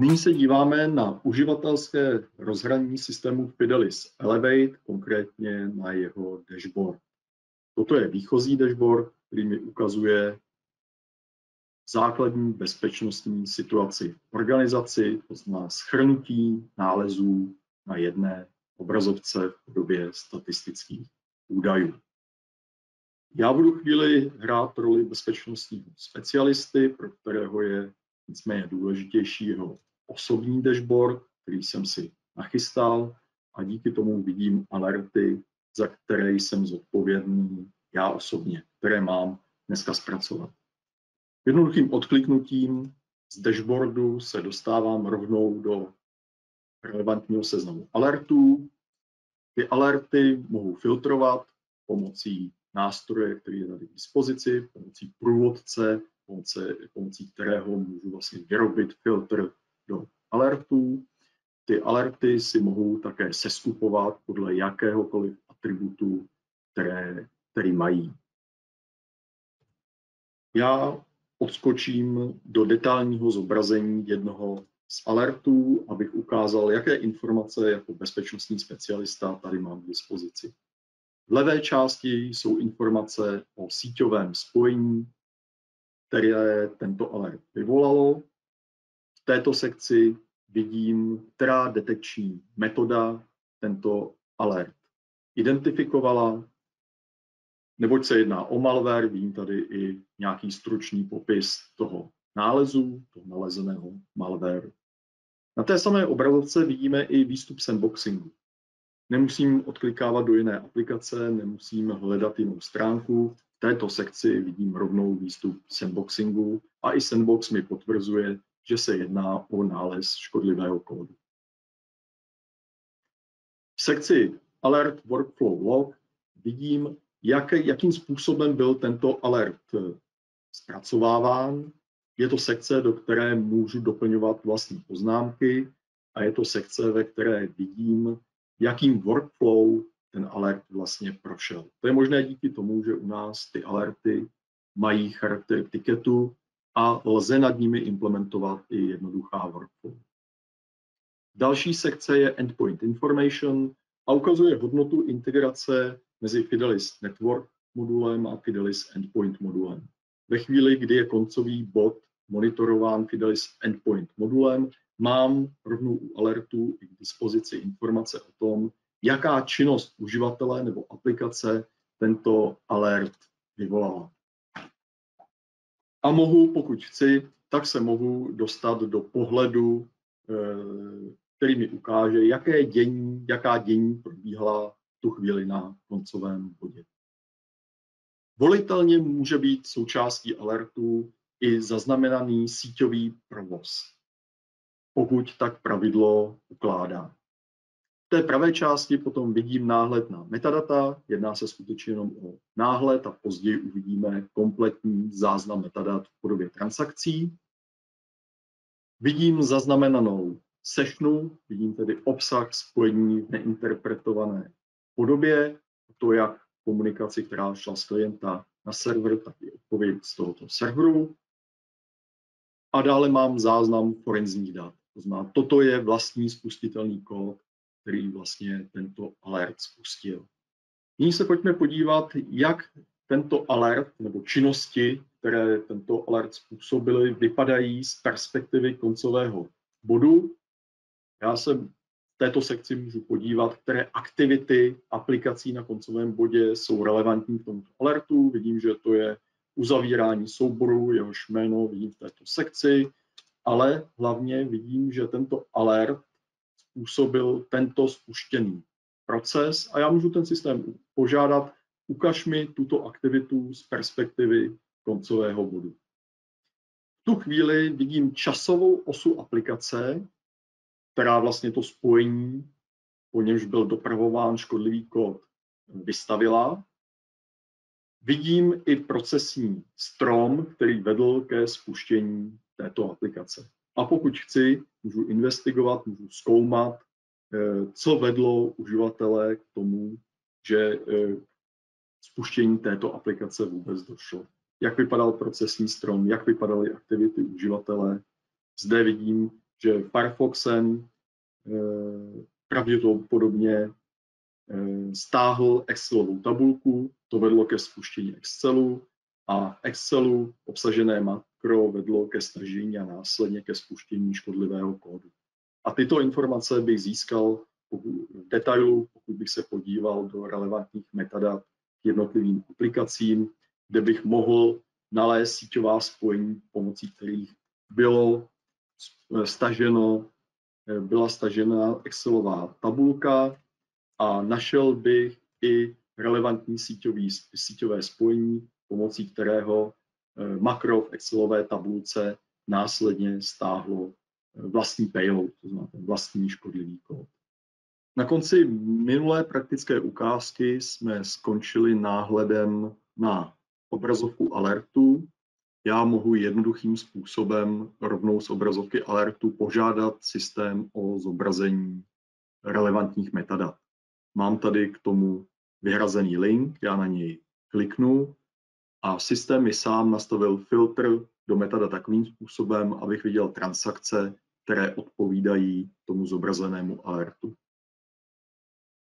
Nyní se díváme na uživatelské rozhraní systému Fidelis Elevate, konkrétně na jeho dashboard. Toto je výchozí dashboard, který mi ukazuje základní bezpečnostní situaci v organizaci, to znamená schrnutí nálezů na jedné obrazovce v podobě statistických údajů. Já budu chvíli hrát roli bezpečnostního specialisty, pro kterého je nicméně důležitější jeho osobní dashboard, který jsem si nachystal a díky tomu vidím alerty, za které jsem zodpovědný já osobně, které mám dneska zpracovat. Jednoduchým odkliknutím z dashboardu se dostávám rovnou do relevantního seznamu alertů. Ty alerty mohu filtrovat pomocí nástroje, který je tady k dispozici, pomocí průvodce, pomocí, pomocí kterého můžu vlastně vyrobit filtr do alertů. Ty alerty si mohu také seskupovat podle jakéhokoliv atributu, které, který mají. Já odskočím do detailního zobrazení jednoho z alertů, abych ukázal, jaké informace jako bezpečnostní specialista tady mám k dispozici. V levé části jsou informace o síťovém spojení, které tento alert vyvolalo. Této sekci vidím, která detekční metoda tento alert identifikovala, neboť se jedná o malware, vím tady i nějaký stručný popis toho nálezu, toho nalezeného malwareu. Na té samé obrazovce vidíme i výstup sandboxingu. Nemusím odklikávat do jiné aplikace, nemusím hledat jinou stránku. V této sekci vidím rovnou výstup sandboxingu a i sandbox mi potvrzuje, že se jedná o nález škodlivého kódu. V sekci Alert Workflow Log vidím, jak, jakým způsobem byl tento alert zpracováván. Je to sekce, do které můžu doplňovat vlastní poznámky a je to sekce, ve které vidím, jakým workflow ten alert vlastně prošel. To je možné díky tomu, že u nás ty alerty mají charakter tiketu a lze nad nimi implementovat i jednoduchá workflow. Další sekce je Endpoint Information a ukazuje hodnotu integrace mezi Fidelis Network modulem a Fidelis Endpoint modulem. Ve chvíli, kdy je koncový bod monitorován Fidelis Endpoint modulem, mám rovnou u alertu i k dispozici informace o tom, jaká činnost uživatele nebo aplikace tento alert vyvolala. A mohu, pokud chci, tak se mohu dostat do pohledu, eh, který mi ukáže, jaké dění, jaká dění probíhala tu chvíli na koncovém bodě. Volitelně může být součástí alertu i zaznamenaný síťový provoz pokud tak pravidlo ukládá. Té pravé části potom vidím náhled na metadata, jedná se skutečně jenom o náhled a později uvidíme kompletní záznam metadat v podobě transakcí. Vidím zaznamenanou sešnu, vidím tedy obsah spojení v neinterpretované podobě, to jak komunikaci, která šla z klienta na server, tak i odpověď z tohoto serveru. A dále mám záznam forenzních dat. To znamená, toto je vlastní spustitelný kód, který vlastně tento alert spustil. Nyní se pojďme podívat, jak tento alert nebo činnosti, které tento alert způsobily, vypadají z perspektivy koncového bodu. Já se v této sekci můžu podívat, které aktivity aplikací na koncovém bodě jsou relevantní k tomuto alertu. Vidím, že to je uzavírání souboru, jehož jméno vidím v této sekci ale hlavně vidím, že tento alert způsobil tento spuštěný proces a já můžu ten systém požádat, ukaž mi tuto aktivitu z perspektivy koncového bodu. V tu chvíli vidím časovou osu aplikace, která vlastně to spojení, po němž byl dopravován škodlivý kód, vystavila. Vidím i procesní strom, který vedl ke spuštění této aplikace. A pokud chci, můžu investigovat, můžu zkoumat, eh, co vedlo uživatele k tomu, že eh, spuštění této aplikace vůbec došlo. Jak vypadal procesní strom, jak vypadaly aktivity uživatele. Zde vidím, že Firefoxem pravděpodobně stáhl Excelovou tabulku, to vedlo ke spuštění Excelu a Excelu obsažené makro vedlo ke stažení a následně ke spuštění škodlivého kódu. A tyto informace bych získal v detailu, pokud bych se podíval do relevantních metadat k jednotlivým aplikacím, kde bych mohl nalézt síťová spojení, pomocí kterých bylo staženo, byla stažena Excelová tabulka a našel bych i relevantní síťový, síťové spojení, pomocí kterého makro v Excelové tabulce následně stáhlo eh, vlastní payload, to znamená vlastní škodlivý kód. Na konci minulé praktické ukázky jsme skončili náhledem na obrazovku alertu. Já mohu jednoduchým způsobem rovnou z obrazovky alertu požádat systém o zobrazení relevantních metadat. Mám tady k tomu vyhrazený link, já na něj kliknu a systém mi sám nastavil filtr do metadata takovým způsobem, abych viděl transakce, které odpovídají tomu zobrazenému alertu.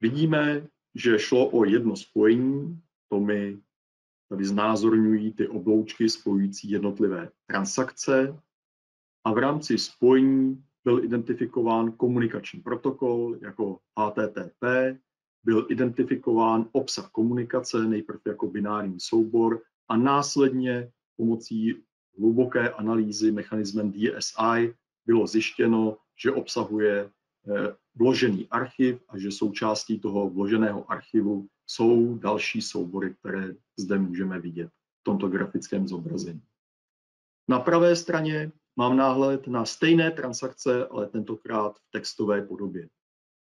Vidíme, že šlo o jedno spojení, to mi tady znázorňují ty obloučky spojující jednotlivé transakce. A v rámci spojení byl identifikován komunikační protokol jako HTTP, byl identifikován obsah komunikace nejprve jako binární soubor a následně pomocí hluboké analýzy mechanismem DSI bylo zjištěno, že obsahuje eh, vložený archiv a že součástí toho vloženého archivu jsou další soubory, které zde můžeme vidět v tomto grafickém zobrazení. Na pravé straně mám náhled na stejné transakce, ale tentokrát v textové podobě.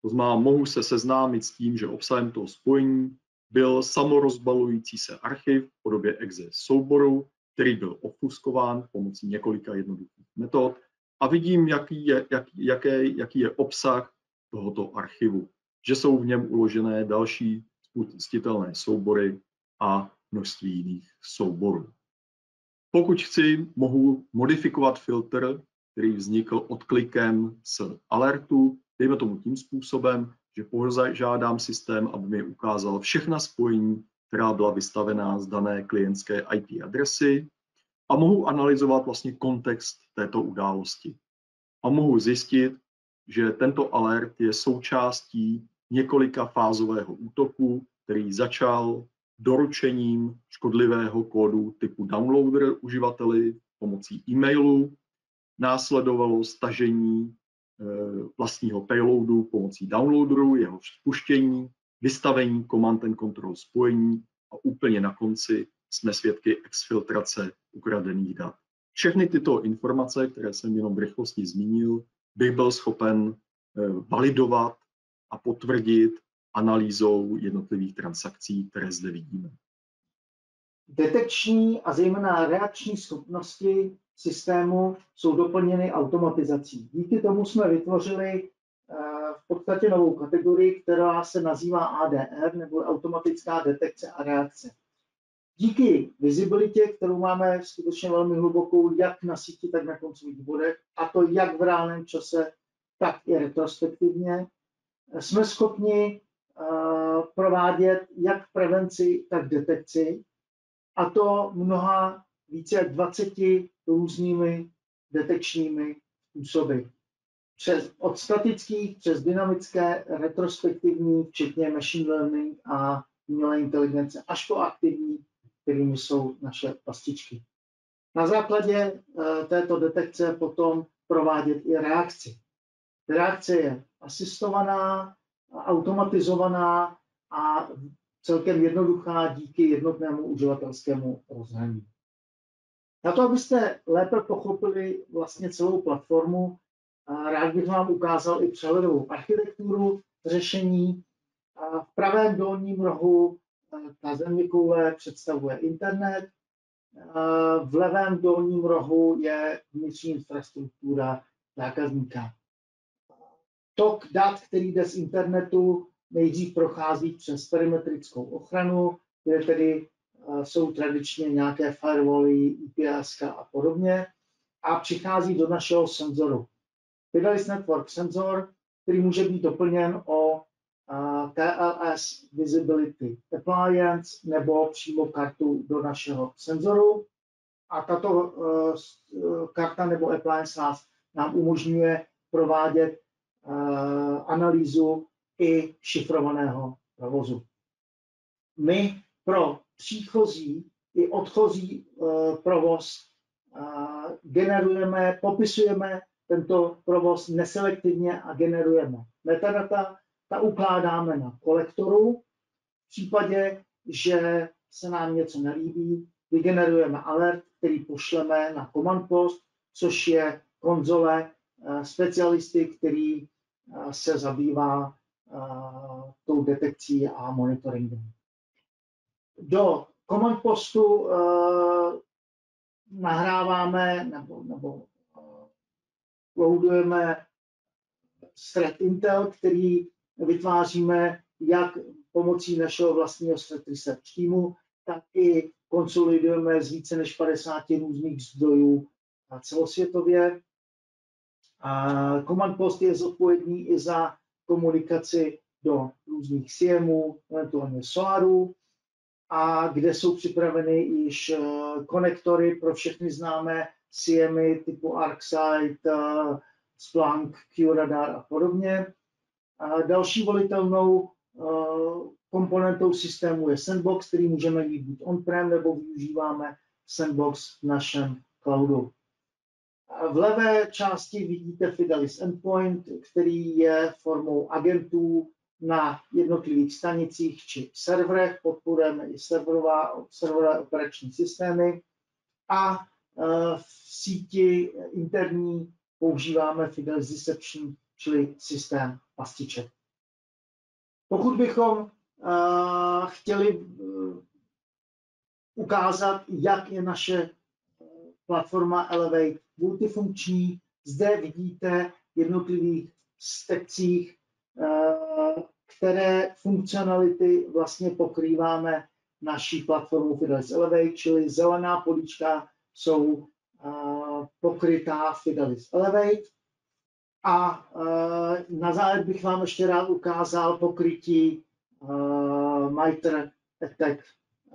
To znamená, mohu se seznámit s tím, že obsahem toho spojení byl samorozbalující se archiv v podobě exe souboru, který byl ofuskován pomocí několika jednoduchých metod a vidím, jaký je, jak, jaké, jaký je obsah tohoto archivu, že jsou v něm uložené další spustitelné soubory a množství jiných souborů. Pokud chci, mohu modifikovat filtr, který vznikl odklikem z alertu, dejme tomu tím způsobem, že požádám systém, aby mi ukázal všechna spojení, která byla vystavená z dané klientské IP adresy a mohu analyzovat vlastně kontext této události. A mohu zjistit, že tento alert je součástí několika fázového útoku, který začal doručením škodlivého kódu typu downloader uživateli pomocí e-mailu, následovalo stažení vlastního payloadu pomocí downloaderu, jeho spuštění, vystavení command and control spojení a úplně na konci jsme svědky exfiltrace ukradených dat. Všechny tyto informace, které jsem jenom v rychlosti zmínil, bych byl schopen eh, validovat a potvrdit analýzou jednotlivých transakcí, které zde vidíme. Detekční a zejména reakční schopnosti systému jsou doplněny automatizací. Díky tomu jsme vytvořili eh, v podstatě novou kategorii, která se nazývá ADR, nebo automatická detekce a reakce. Díky vizibilitě, kterou máme skutečně velmi hlubokou, jak na síti, tak na koncových bodech, a to jak v reálném čase, tak i retrospektivně, jsme schopni eh, provádět jak prevenci, tak detekci, a to mnoha více jak 20 různými detekčními způsoby. Přes, od statických přes dynamické, retrospektivní, včetně machine learning a umělé inteligence, až po aktivní, kterými jsou naše pastičky. Na základě uh, této detekce potom provádět i reakci. Reakce je asistovaná, automatizovaná a celkem jednoduchá díky jednotnému uživatelskému rozhraní. Na to, abyste lépe pochopili vlastně celou platformu, rád bych vám ukázal i přehledovou architekturu řešení. V pravém dolním rohu ta země koule představuje internet, v levém dolním rohu je vnitřní infrastruktura zákazníka. Tok dat, který jde z internetu, nejdřív prochází přes perimetrickou ochranu, kde tedy jsou tradičně nějaké firewally, IPS a podobně a přichází do našeho senzoru. Fidelis Network senzor, který může být doplněn o TLS Visibility Appliance nebo přímo kartu do našeho senzoru. A tato karta nebo appliance nás, nám umožňuje provádět analýzu i šifrovaného provozu. My pro příchozí i odchozí provoz generujeme, popisujeme tento provoz neselektivně a generujeme metadata, ta ukládáme na kolektoru. V případě, že se nám něco nelíbí, vygenerujeme alert, který pošleme na command post, což je konzole eh, specialisty, který eh, se zabývá eh, tou detekcí a monitoringem. Do command postu nahráváme nebo, nebo loadujeme threat Intel, který vytváříme jak pomocí našeho vlastního threat research týmu, tak i konsolidujeme z více než 50 různých zdrojů celosvětově. A Command Post je zodpovědný i za komunikaci do různých CMů, eventuálně SOARů, a kde jsou připraveny již eh, konektory pro všechny známé CMy typu ArcSight, eh, Splunk, QRadar a podobně. A další volitelnou eh, komponentou systému je Sandbox, který můžeme mít buď on-prem nebo využíváme Sandbox v našem cloudu. V levé části vidíte Fidelis Endpoint, který je formou agentů na jednotlivých stanicích či serverech, podporujeme i serverová, serverové operační systémy a e, v síti interní používáme Fidelis Deception, čili systém pastiček. Pokud bychom uh, chtěli uh, ukázat, jak je naše platforma Elevate multifunkční, zde vidíte jednotlivých sekcích uh, které funkcionality vlastně pokrýváme naší platformu Fidelis Elevate, čili zelená políčka jsou uh, pokrytá Fidelis Elevate. A uh, na závěr bych vám ještě rád ukázal pokrytí uh, MITRE Attack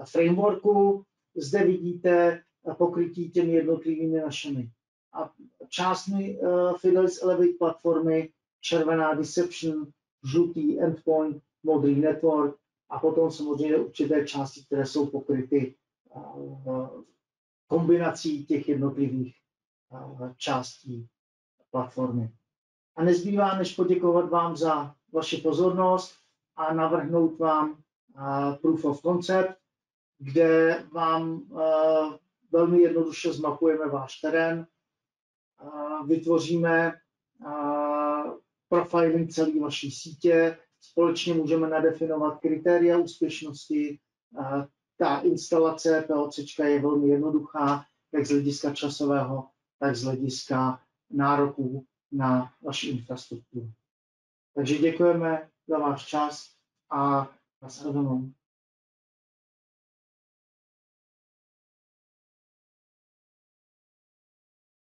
frameworku. Zde vidíte pokrytí těmi jednotlivými našimi a částmi Fidelis Elevate platformy, červená Deception, žlutý endpoint, modrý network a potom samozřejmě určité části, které jsou pokryty eh, kombinací těch jednotlivých eh, částí platformy. A nezbývá, než poděkovat vám za vaši pozornost a navrhnout vám eh, proof of concept, kde vám velmi jednoduše zmapujeme váš terén, vytvoříme profiling celé vaší sítě. Společně můžeme nadefinovat kritéria úspěšnosti. Ta instalace POC je velmi jednoduchá, jak z hlediska časového, tak z hlediska nároků na vaši infrastrukturu. Takže děkujeme za váš čas a nashledanou.